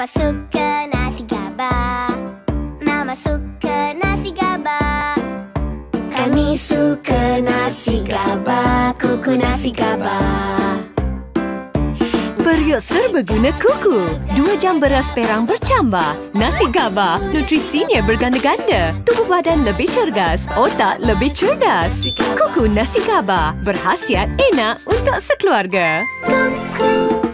Papa suka nasi gaba, Mama suka nasi gaba. Kami suka nasi gaba, Kuku nasi gaba. Periuk serbaguna kuku. Dua jam beras perang bercambah Nasi gabah Nutrisinya berganda-ganda. Tubuh badan lebih cergas Otak lebih cerdas. Kuku nasi gabah Berhasiat enak untuk sekeluarga. Kuku